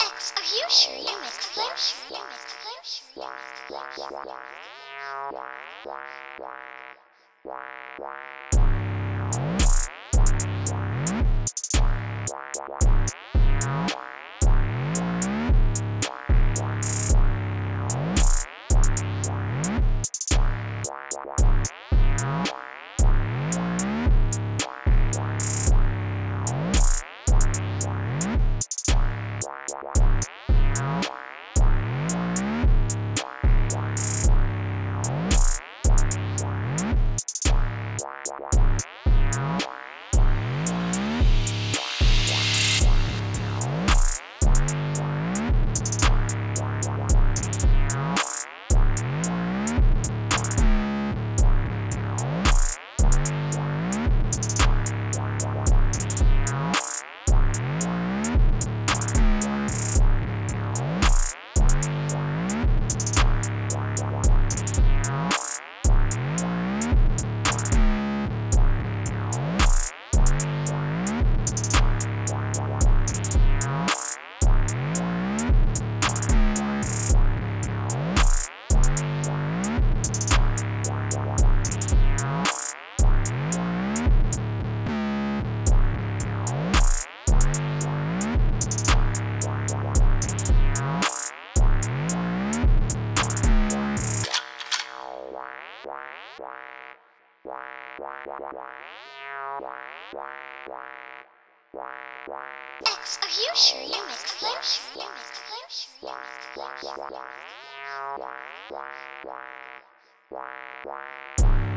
X, are you sure you make flares? You make flares? You make flares? You make flares? X, are you sure you mixed them? You mixed them? You mixed them?